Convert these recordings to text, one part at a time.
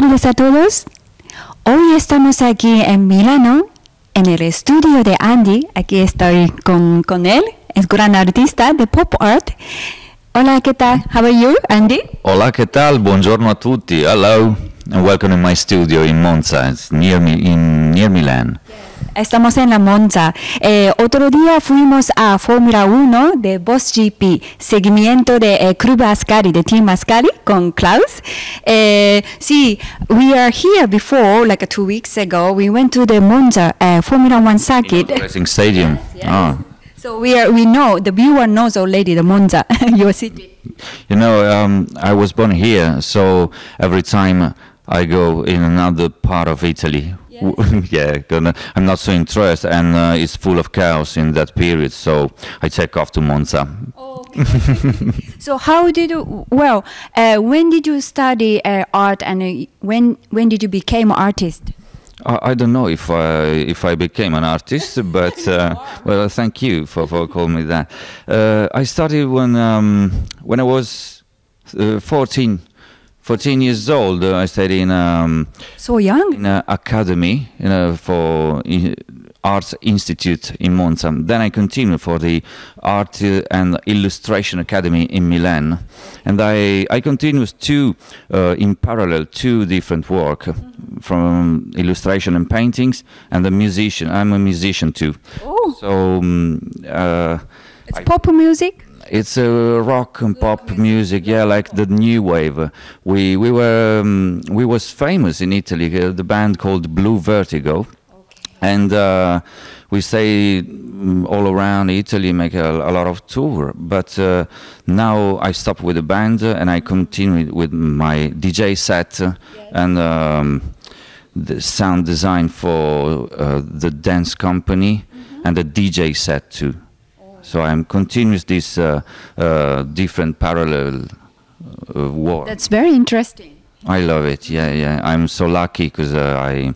tardes a todos. Hoy estamos aquí en Milano, en el estudio de Andy. Aquí estoy con, con él, es gran artista de pop art. Hola, ¿qué tal? How are you, Andy? Hola, ¿qué tal? Buongiorno a tutti. Hello and welcome in my studio in Monza. It's near me in near Milan. Estamos en la Monza. Eh, otro día fuimos a Fórmula 1 de Boss GP, seguimiento de eh, Club Ascari, de Team Ascari, con Klaus. Eh, sí, we are here before, like two weeks ago, we went to the Monza uh, Formula 1 circuit. Racing Stadium. Ah, So we are, we know, the viewer knows already the Monza, your city. you know, um, I was born here, so every time I go in another part of Italy, yeah, gonna, I'm not so interested, and uh, it's full of chaos in that period, so I take off to Monza. So how did you, well, uh, when did you study uh, art and uh, when, when did you become artist? I I don't know if I if I became an artist, but uh, well, thank you for, for calling me that. Uh, I started when um, when I was uh, 14, 14 years old. Uh, I studied in um, So young? in an academy you know, for i- Arts Institute in Monza. Then I continued for the Art uh, and Illustration Academy in Milan, and I I continued two uh, in parallel two different work from illustration and paintings and the musician. I'm a musician too. Oh. So. Um, uh, It's pop music? It's a rock and pop music, yeah, like the new wave. We we were um, we was famous in Italy. Uh, the band called Bluvertigo, and uh, we say mm, all around Italy, make a, a lot of tour. But uh, now I stopped with the band uh, and I continue with my DJ set uh, and. Um, the sound design for uh, the dance company and the DJ set too. So I'm continuous this uh, uh, different parallel uh, work. That's very interesting. I love it. Yeah, yeah. I'm so lucky because uh, I.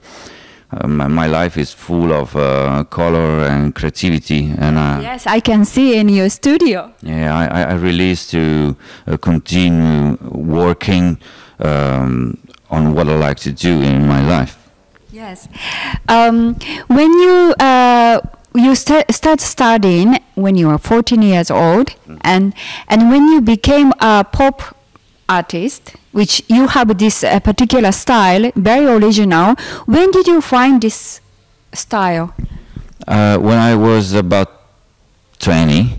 Uh, my, my life is full of uh, color and creativity, and uh, Yes, I can see in your studio. yeah, I, I- I release to uh, continue working um, on what I like to do in my life. Yes. Um, when you uh, you sta- start studying when you were 14 years old, and and when you became a pop artist, which you have this uh, particular style, very original. When did you find this style? Uh, when I was about 20,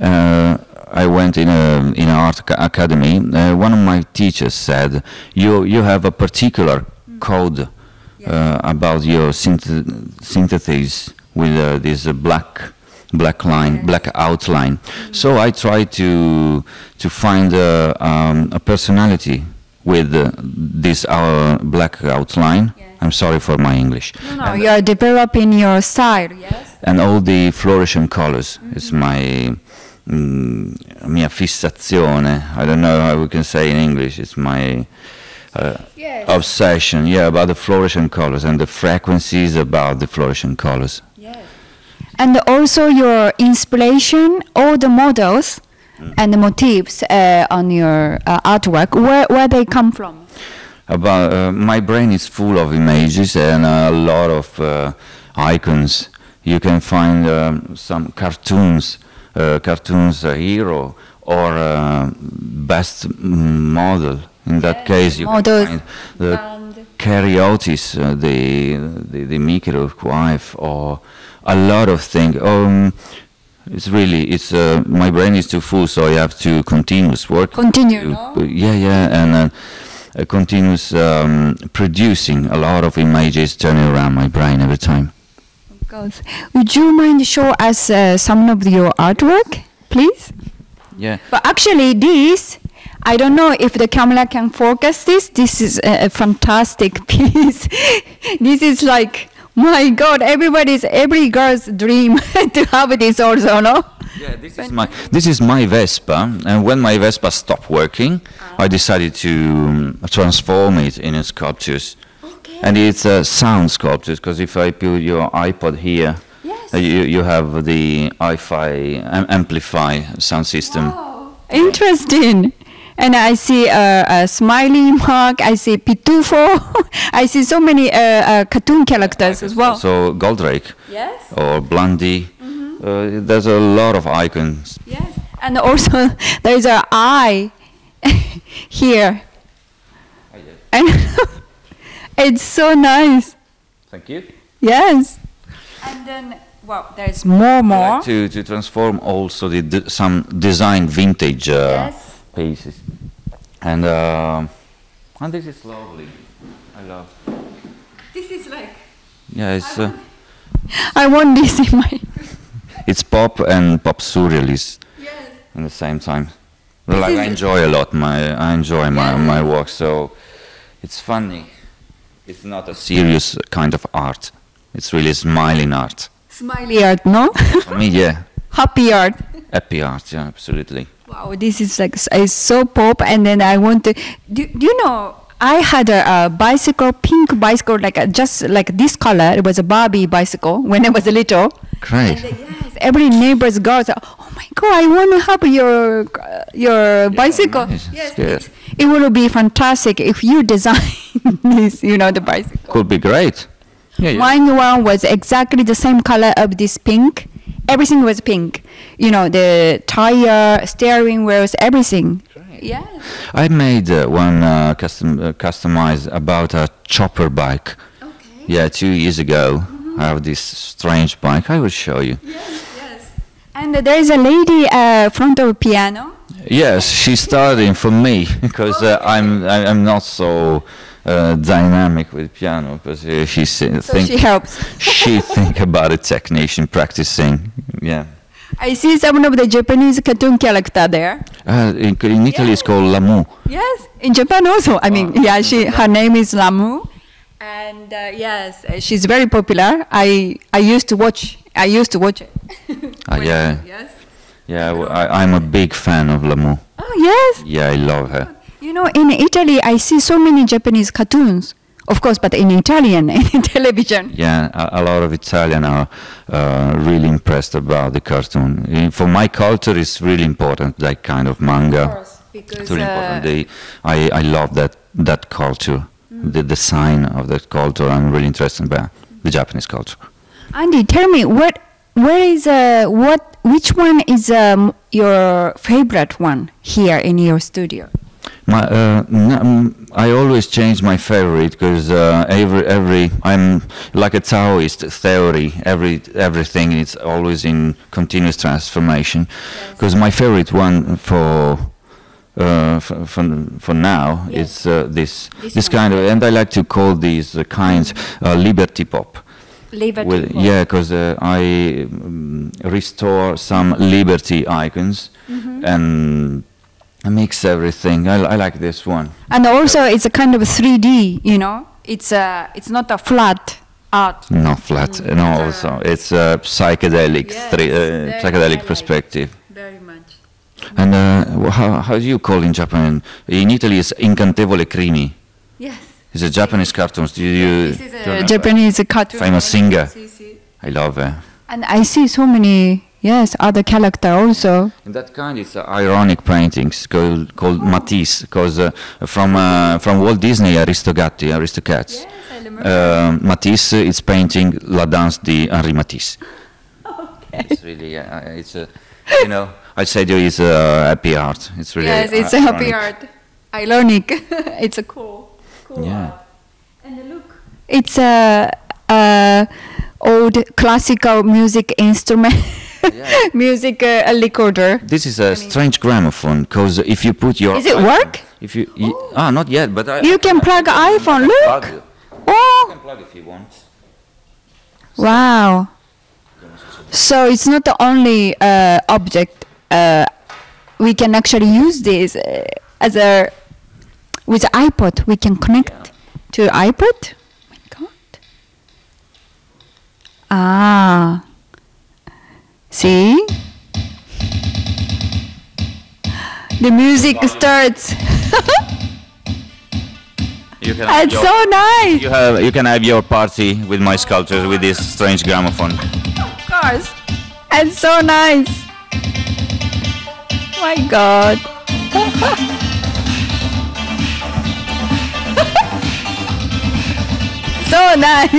uh, I went in a in an art ca- academy. Uh, one of my teachers said, "You you have a particular code uh, about your synth- synthesis with uh, this uh, black." black line black outline so i tried to to find uh, um, a personality with uh, this uh, black outline i'm sorry for my english No, you are developing your style. Yes. and all the fluorescent colors is my mm, mia fissazione. I don't know how we can say in English. It's my uh, Yes. obsession. Yeah, about the fluorescent colors and the frequencies about the fluorescent colors. And also your inspiration, all the models and the motifs uh, on your uh, artwork. Where where they come from? about uh, my brain is full of images and a lot of uh, icons. You can find um, some cartoons, uh, cartoons hero or uh, best model. In that case, you models. can find the uh, the, the the Rourke wife, or a lot of things. Um, it's really it's uh, my brain is too full, so I have to continuous work. Continue, to- no? yeah, yeah, and uh, a continuous um, producing a lot of images turning around my brain every time. Goes. Would you mind show us uh, some of your artwork, please? Yeah. But actually, this, I don't know if the camera can focus this. This is a fantastic piece. this is like, my God, everybody's, every girl's dream to have this also, no? Yeah, this is my this is my Vespa, and when my Vespa stopped working, I decided to um, transform it in a sculptures. And it's a sound sculptures because if I put your iPod here, Yes. uh, you you have the hi-fi am- amplify sound system. Interesting. And I see a, a smiley mark. I see Pitufo. I see so many uh, uh, cartoon characters as well. So Goldrake yes. or Blondie. Uh, there's a lot of icons. Yes. And also there is an eye here. And it's so nice. Thank you. Yes. And then, well, there's more, more. like to, to transform also the, d- some design vintage uh, Yes. Pieces. And, uh, and this is lovely. I love. This is like, Yeah, it's, uh, I want this in my. it's pop and pop surrealist Yes. at the same time. Like, I enjoy a lot my I enjoy my, my work, so it's funny. It's not a serious kind of art. It's really smiling art. Smiley art, no? For me, yeah, Happy art. happy art, yeah, absolutely. Wow, this is like it's so pop, and then I want to. Do, do you know? I had a, a bicycle, pink bicycle, like a, just like this color. It was a Barbie bicycle when I was little. Great. And, uh, yes, every neighbor's girl said, "Oh my God, I want to have your your bicycle." Yes, it's- it will be fantastic if you design this. You know, the bicycle. Could be great. Yeah, yeah. Mine one was exactly the same color of this pink. Everything was pink. You know, the tire, steering wheels, everything. Yes. I made uh, one uh, custom uh, customized about a chopper bike. Okay. Yeah, two years ago. I have this strange bike. I will show you. Yes, yes. And there is a lady uh, front of a piano. Yes, she's studying for me because uh, I'm I- I'm not so uh, dynamic with piano because uh, uh, So think she helps. she think about a technician practicing. Yeah. I see some of the Japanese cartoon character there. Uh, in, in Italy, it's called Lamu. Yes, in Japan also. I mean, yeah, she her name is Lamu, and uh, yes, uh, she's very popular. I I used to watch. I used to watch it. Ah, yeah, Yes. yeah. w- I, am a big fan of Lamu. Oh yes. Yeah, I love her. You know, in Italy, I see so many Japanese cartoons. Of course, but in Italian in television. Yeah, a, a lot of Italian are uh, really impressed about the cartoon. For my culture, it's really important that kind of manga. because It's really uh, important. They, I, I love that that culture, the design of that culture. I'm really interested about the Japanese culture. Andy, tell me what where is uh what which one is um, your favorite one here in your studio? My, uh, mm, I always change my favorite because uh, every every I'm like a Taoist theory. Every everything is always in continuous transformation. Because my favorite one for uh, for, for for now is uh, this This this, kind of, and I like to call these uh, kinds uh, liberty pop. Liberty Pop. yeah, because uh, I um, restore some liberty icons Mm-hmm. and I mix everything. I, I like this one. And also, it's a kind of 3D. You know, it's a it's not a flat art. Not flat. No, also it's a psychedelic, Yes, three, uh, psychedelic perspective. Very much. And uh, how, how do you call in Japan? In Italy, it's incantevole Creamy. Yes. It's a Japanese cartoon. Do you? This is a? Japanese cartoon. Famous singer. I love her. And I see so many Yes, other character also. In that kind, it's uh, ironic paintings called, called Matisse, because uh, from uh, from Walt Disney Aristogatti, Aristocats. Uh, Matisse is painting La Danse di Henri Matisse. okay. It's really, uh, it's a, you know, I said you it's a happy art. It's really yes, it's a happy art. Ironic. it's a cool, cool Yeah. art. And look, it's a, a old classical music instrument, Yeah. music uh, recorder. This is a strange gramophone, because if you put your Is it iPhone- work? If you, y- ah, not yet, but I, You can plug iPhone. plug Look. You Oh, can plug if you want. wow. So it's not the only uh, object. Uh, we can actually use this uh, as a with iPod. We can connect to iPod. Oh my God. Ah. See? The music starts. You can it's your- so nice. You have you can have your party with my sculptures with this strange gramophone. Of course. It's so nice. My God. so nice.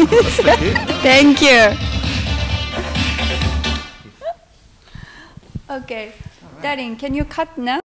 Thank you. Okay. Darling, can you cut now?